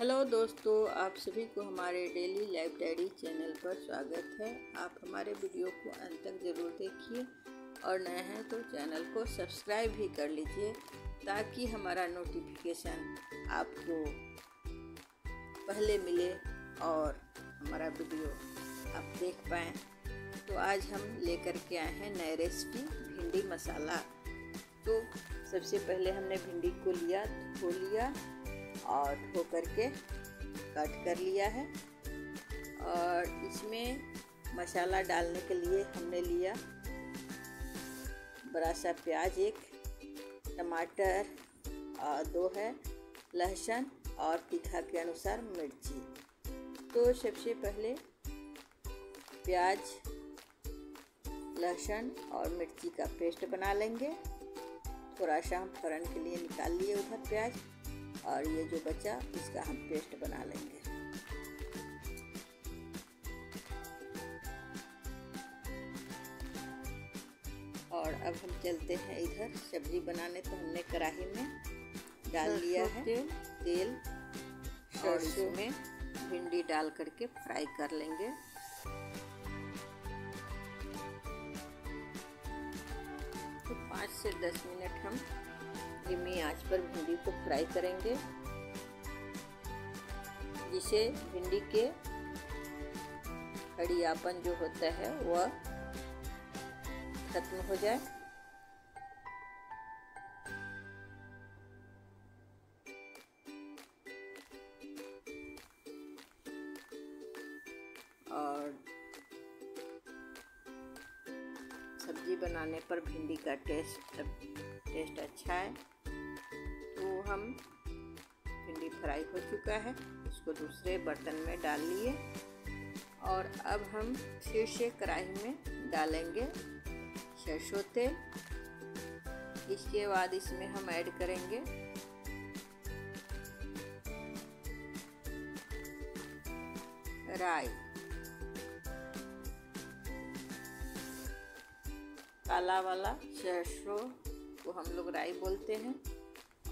Hello दोस्तों, आप सभी को हमारे डेली लाइफ डायरी चैनल पर स्वागत है। आप हमारे वीडियो को अंत तक ज़रूर देखिए और नए हैं तो चैनल को सब्सक्राइब भी कर लीजिए ताकि हमारा नोटिफिकेशन आपको पहले मिले और हमारा वीडियो आप देख पाएँ। तो आज हम लेकर के आए हैं नए रेसिपी भिंडी मसाला। तो सबसे पहले हमने भिंडी को लिया, धो लिया। और धो करके कट कर लिया है। और इसमें मसाला डालने के लिए हमने लिया बड़ा सा प्याज एक, टमाटर और दो है, लहसुन और तीखा के अनुसार मिर्ची। तो सबसे पहले प्याज, लहसुन और मिर्ची का पेस्ट बना लेंगे। थोड़ा सा हम फ़ौरन के लिए निकाल लिए उधर प्याज। और ये जो बचा इसका हम पेस्ट बना लेंगे। और अब हम चलते हैं इधर सब्ज़ी बनाने तो हमने कढ़ाई में डाल लिया है। तेल। सरसों। में भिंडी डाल करके फ्राई कर लेंगे। तो पाँच से दस मिनट हम धीमी आँच पर भिंडी को फ्राई करेंगे। जिसे भिंडी के खड़ियापन जो होता है, वह खत्म हो जाए। और सब्ज़ी बनाने पर भिंडी का टेस्ट टेस्ट अच्छा है। हम भिंडी फ्राई हो चुका है। उसको दूसरे बर्तन में डाल लिए और अब हम से कढ़ाई में डालेंगे सरसों तेल। इसके बाद इसमें हम ऐड करेंगे राई। काला वाला सरसों को हम लोग राई बोलते हैं।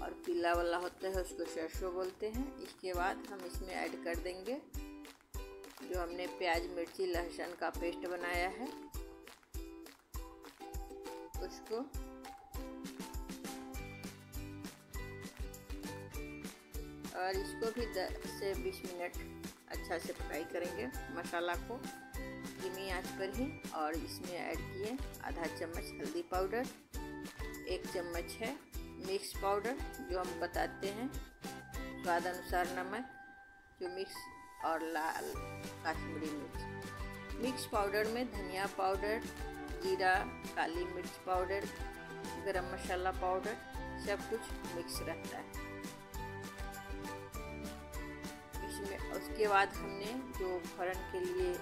और पीला वाला होता है उसको सरसों बोलते हैं। इसके बाद हम इसमें ऐड कर देंगे जो हमने प्याज, मिर्ची, लहसुन का पेस्ट बनाया है। उसको और इसको भी 10 से 20 मिनट अच्छा से फ्राई करेंगे मसाला को। धीमी आँच पर ही और इसमें ऐड किए आधा चम्मच हल्दी पाउडर, एक चम्मच है। मिक्स पाउडर जो हम बताते हैं, स्वाद अनुसार नमक, जो मिक्स और लाल काश्मीरी मिर्च। मिक्स पाउडर में धनिया पाउडर, जीरा, काली मिर्च पाउडर, गरम मसाला पाउडर, सब कुछ मिक्स रहता है। इसमें उसके बाद हमने जो फ़ौरन के लिए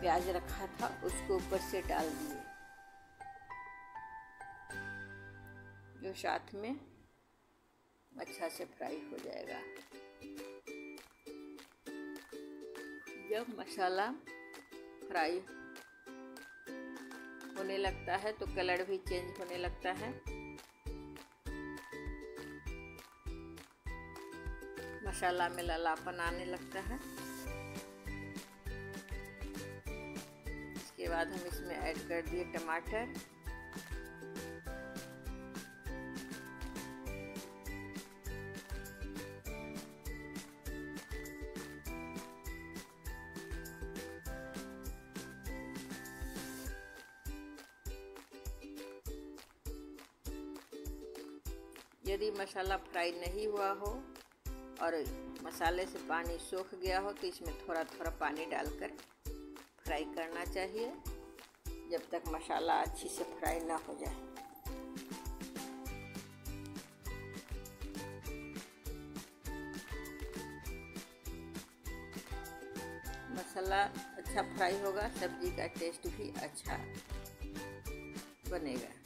प्याज रखा था, उसको ऊपर से डाल दिए साथ में अच्छा से फ्राई हो जाएगा। जब मसाला फ्राई होने लगता है तो कलर भी चेंज होने लगता है। मसाला में ललापन आने लगता है। इसके बाद हम इसमें ऐड कर दिए टमाटर। यदि मसाला फ्राई नहीं हुआ हो और मसाले से पानी सूख गया हो तो इसमें थोड़ा थोड़ा पानी डालकर फ्राई करना चाहिए, जब तक मसाला अच्छी से फ्राई ना हो जाए। मसाला अच्छा फ्राई होगा, सब्ज़ी का टेस्ट भी अच्छा बनेगा।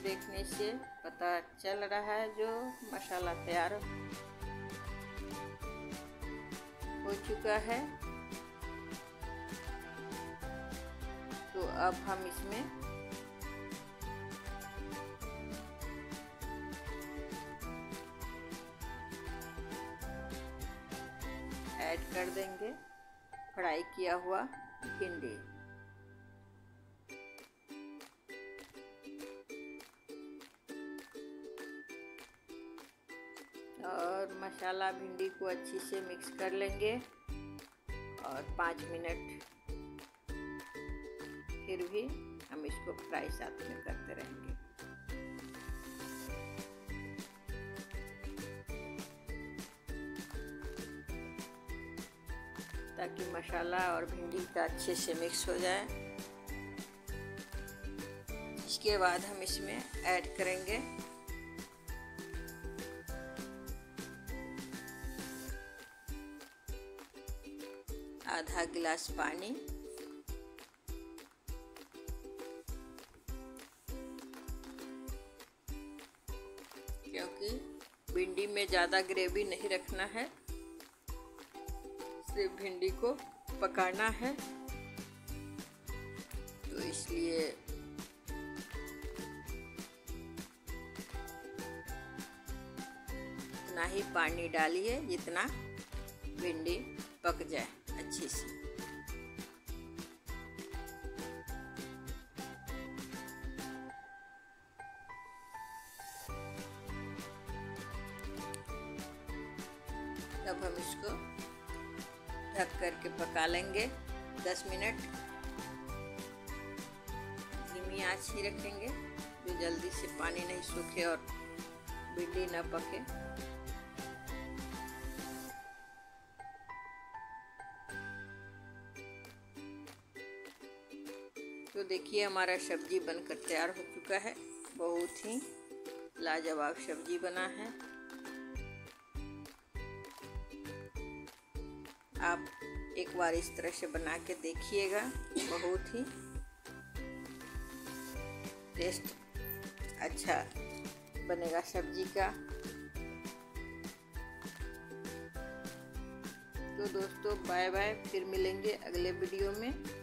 देखने से पता चल रहा है जो मसाला तैयार हो चुका है। तो अब हम इसमें ऐड कर देंगे। फ्राई किया हुआ भिंडी। और मसाला भिंडी को अच्छी से मिक्स कर लेंगे। और पाँच मिनट फिर भी हम इसको फ्राई साथ में करते रहेंगे। ताकि मसाला और भिंडी का अच्छे से मिक्स हो जाए। इसके बाद हम इसमें ऐड करेंगे आधा गिलास पानी। क्योंकि भिंडी में ज़्यादा ग्रेवी नहीं रखना है, सिर्फ़ भिंडी को पकाना है। तो इसलिए उतना ही पानी डालिए जितना भिंडी पक जाए। अच्छी सी तब हम इसको ढक करके पका लेंगे। 10 मिनट। धीमी आँच ही रखेंगे। जो जल्दी से पानी नहीं सूखे और भिंडी ना पके। देखिए, हमारा सब्ज़ी बनकर तैयार हो चुका है। बहुत ही लाजवाब सब्ज़ी बना है। आप एक बार इस तरह से बना के देखिएगा। बहुत ही टेस्ट अच्छा बनेगा सब्ज़ी का। तो दोस्तों बाय बाय फिर मिलेंगे अगले वीडियो में।